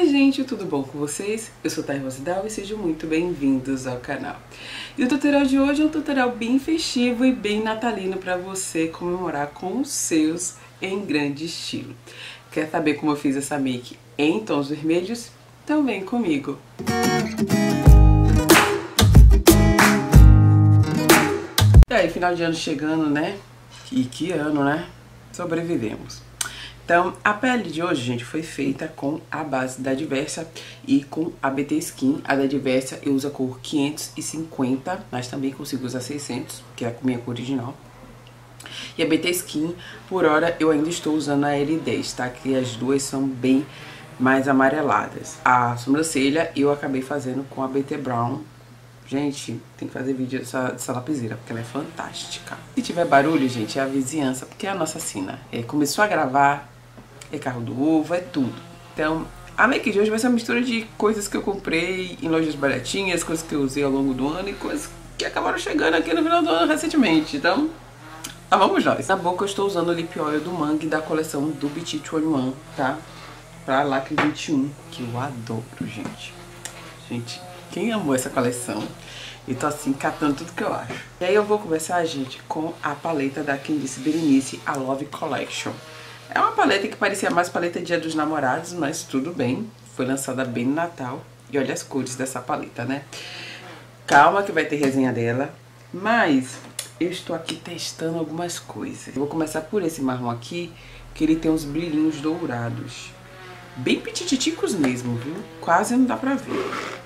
Oi gente, tudo bom com vocês? Eu sou Thay Rosidal e sejam muito bem-vindos ao canal. E o tutorial de hoje é um tutorial bem festivo e bem natalino para você comemorar com os seus em grande estilo. Quer saber como eu fiz essa make em tons vermelhos? Então vem comigo! E aí, final de ano chegando, né? E que ano, né? Sobrevivemos. Então, a pele de hoje, gente, foi feita com a base da Diversa e com a BT Skin. A da Diversa eu uso a cor 550, mas também consigo usar 600, que é a minha cor original. E a BT Skin, por hora, eu ainda estou usando a L10, tá? Que as duas são bem mais amareladas. A sobrancelha eu acabei fazendo com a BT Brown. Gente, tem que fazer vídeo dessa, dessa lapiseira, porque ela é fantástica. Se tiver barulho, gente, é a vizinhança, porque é a nossa sina. É, começou a gravar, é carro do ovo, é tudo. Então, a make de hoje vai ser uma mistura de coisas que eu comprei em lojas baratinhas, coisas que eu usei ao longo do ano e coisas que acabaram chegando aqui no final do ano recentemente. Então, lá vamos nós. Na boca eu estou usando o Lip Oil do Mangue da coleção do Petit One, tá? Pra Lacre 21, que eu adoro, gente. Gente, quem amou essa coleção? E tô assim, catando tudo que eu acho. E aí eu vou começar, gente, com a paleta da Candice Berenice, a Love Collection. É uma paleta que parecia mais paleta Dia dos Namorados, mas tudo bem. Foi lançada bem no Natal. E olha as cores dessa paleta, né? Calma que vai ter resenha dela. Mas eu estou aqui testando algumas coisas. Eu vou começar por esse marrom aqui, que ele tem uns brilhinhos dourados. Bem petititicos mesmo, viu? Quase não dá pra ver.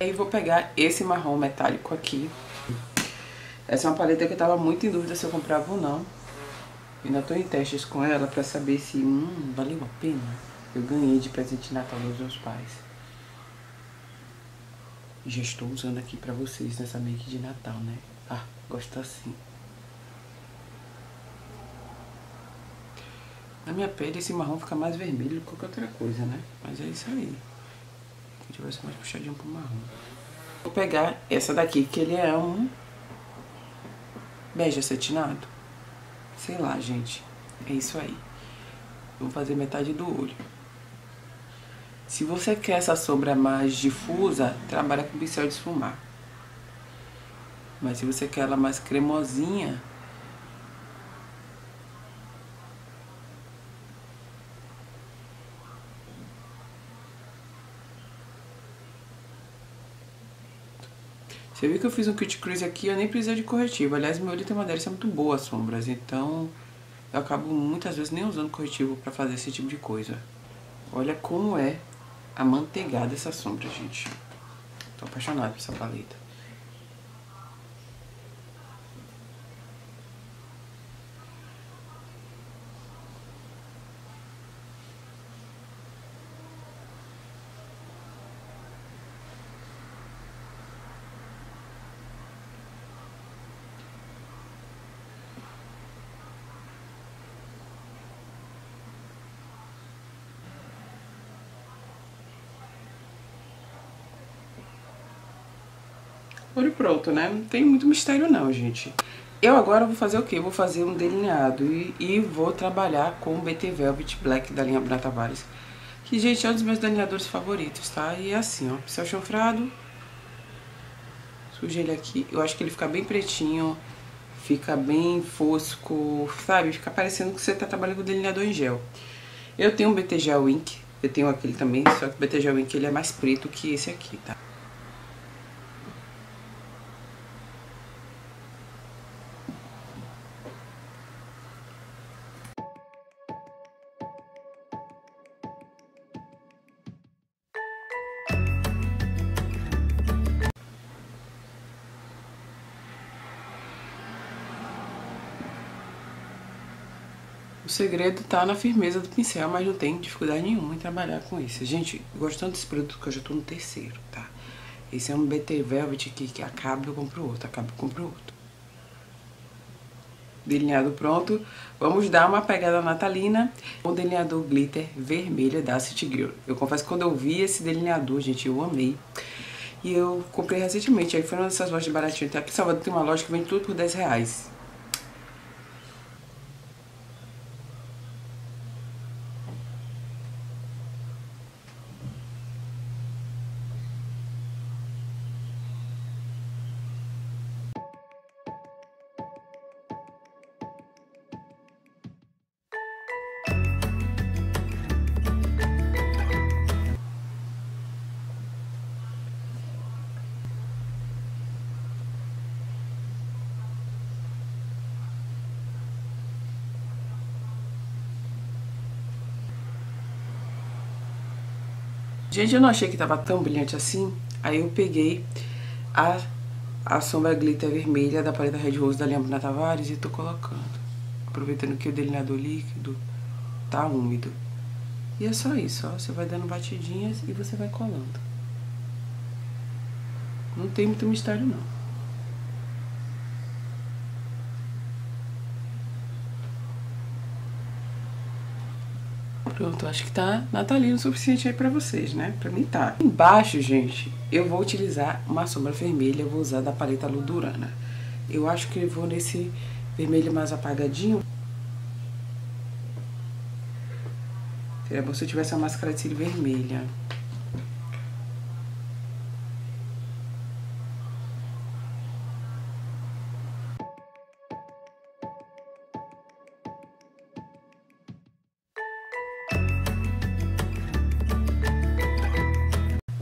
Aí vou pegar esse marrom metálico aqui. Essa é uma paleta que eu tava muito em dúvida se eu comprava ou não. Ainda tô em testes com ela pra saber se, hum, valeu a pena. Eu ganhei de presente de Natal dos meus pais. Já estou usando aqui pra vocês nessa make de Natal, né? Ah, gosto assim. Na minha pele esse marrom fica mais vermelho do que qualquer outra coisa, né? Mas é isso aí ser mais puxadinho pro marrom. Vou pegar essa daqui, que ele é um bege acetinado. Sei lá, gente. É isso aí. Vou fazer metade do olho. Se você quer essa sombra mais difusa, trabalha com pincel de esfumar. Mas se você quer ela mais cremosinha, Você viu que eu fiz um Kit Crease aqui, eu nem precisei de corretivo. Aliás, meu olho tem uma aderência muito boa às sombras, então eu acabo muitas vezes nem usando corretivo pra fazer esse tipo de coisa. Olha como é amanteigada essa sombra, gente. Tô apaixonado por essa paleta. Olho pronto, né? Não tem muito mistério não, gente. Eu agora vou fazer o quê? Vou fazer um delineado e, e vou trabalhar com o BT Velvet Black da linha Bruna Tavares. Que, gente, é um dos meus delineadores favoritos, tá? E é assim, ó, pincel chanfrado. Sujei ele aqui. Eu acho que ele fica bem pretinho, fica bem fosco, sabe? Fica parecendo que você tá trabalhando com delineador em gel. Eu tenho um BT Gel Ink, eu tenho aquele também, só que o BT Gel Ink ele é mais preto que esse aqui, tá? Segredo tá na firmeza do pincel, mas não tem dificuldade nenhuma em trabalhar com isso. Gente, gostando desse produto que eu já tô no terceiro, tá? Esse é um BT Velvet aqui que acaba eu compro outro, acaba eu compro outro. delineado pronto, vamos dar uma pegada natalina com o delineador glitter vermelho da City Girl. Eu confesso que quando eu vi esse delineador, gente, eu amei. E eu comprei recentemente, aí foi uma dessas lojas baratinhas. Aqui em Salvador tem uma loja que vende tudo por 10 reais. Gente, eu não achei que tava tão brilhante assim. Aí eu peguei a, a sombra glitter vermelha da paleta Red Rose da Leandro Tavares e tô colocando. Aproveitando que o delineador líquido tá úmido. E é só isso, ó. Você vai dando batidinhas e você vai colando. Não tem muito mistério, não. Pronto, acho que tá natalino o suficiente aí pra vocês, né? Pra mim tá. Embaixo, gente, eu vou utilizar uma sombra vermelha, eu vou usar da paleta Ludurana. Eu acho que eu vou nesse vermelho mais apagadinho. Seria bom se eu tivesse a máscara de cílio vermelha.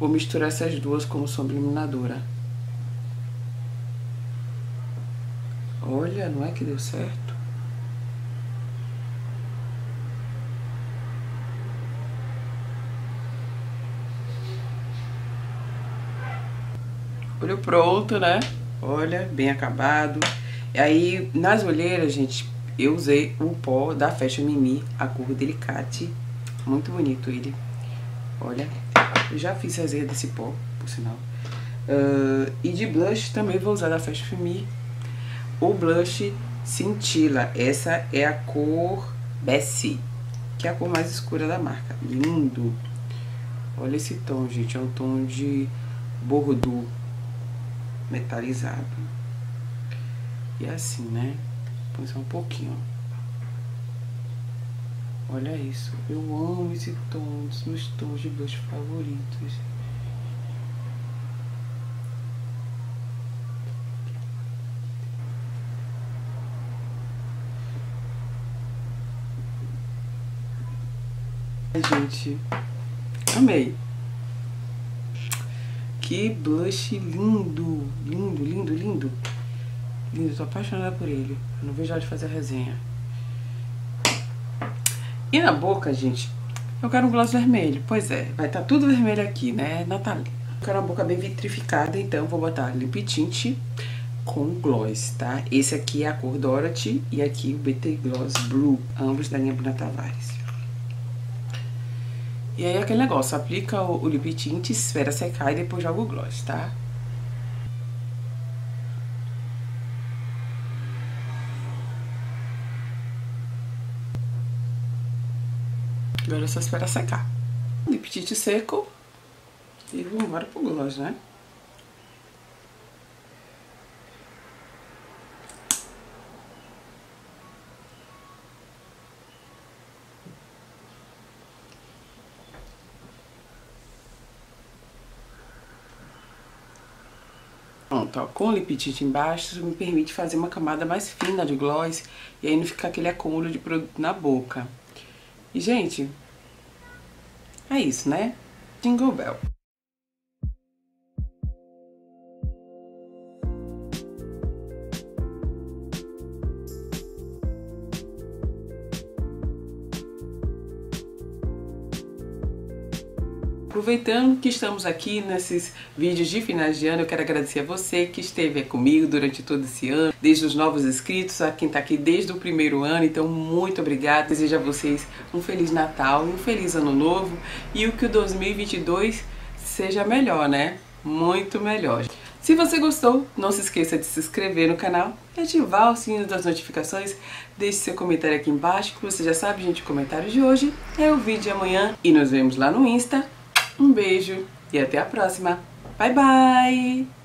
Vou misturar essas duas como sombra iluminadora. Olha, não é que deu certo? Olho pronto, né? Olha, bem acabado. E aí, nas olheiras, gente, eu usei o pó da Fashion Mimi, a cor Delicate. Muito bonito ele. Olha, eu já fiz resenha desse pó, por sinal. Uh, e de blush também vou usar da Fashion Me o blush Cintila. Essa é a cor Bessie, que é a cor mais escura da marca. Lindo! Olha esse tom, gente. É um tom de bordo metalizado. E é assim, né? Põe só um pouquinho, ó. Olha isso, eu amo esse tom, um dos meus tons de blush favoritos. Gente, amei. Que blush lindo, lindo, lindo, lindo. Lindo, tô apaixonada por ele. Eu não vejo a hora de fazer a resenha. E na boca, gente, eu quero um gloss vermelho. Pois é, vai estar tá tudo vermelho aqui, né, Natália? Eu quero uma boca bem vitrificada, então vou botar lip tint com gloss, tá? Esse aqui é a cor Dorothy e aqui o BT Gloss Blue, ambos da linha Bruna Tavares. E aí aquele negócio, aplica o, o lip tint, espera secar e depois joga o gloss, tá? Agora é só esperar secar. Liptite seco. E vamos embora pro gloss, né? Pronto, ó, com o lip tint embaixo, isso me permite fazer uma camada mais fina de gloss e aí não ficar aquele acúmulo de produto na boca. E, gente, é isso, né? Jingle Bell. Aproveitando que estamos aqui nesses vídeos de finais de ano, eu quero agradecer a você que esteve comigo durante todo esse ano, desde os novos inscritos, a quem está aqui desde o primeiro ano, então muito obrigada. Desejo a vocês um Feliz Natal um Feliz Ano Novo e o que o 2022 seja melhor, né? muito melhor. Se você gostou, não se esqueça de se inscrever no canal e ativar o sininho das notificações. Deixe seu comentário aqui embaixo, que você já sabe, gente, o comentário de hoje é o vídeo de amanhã. E nos vemos lá no Insta. Um beijo e até a próxima. Bye, bye!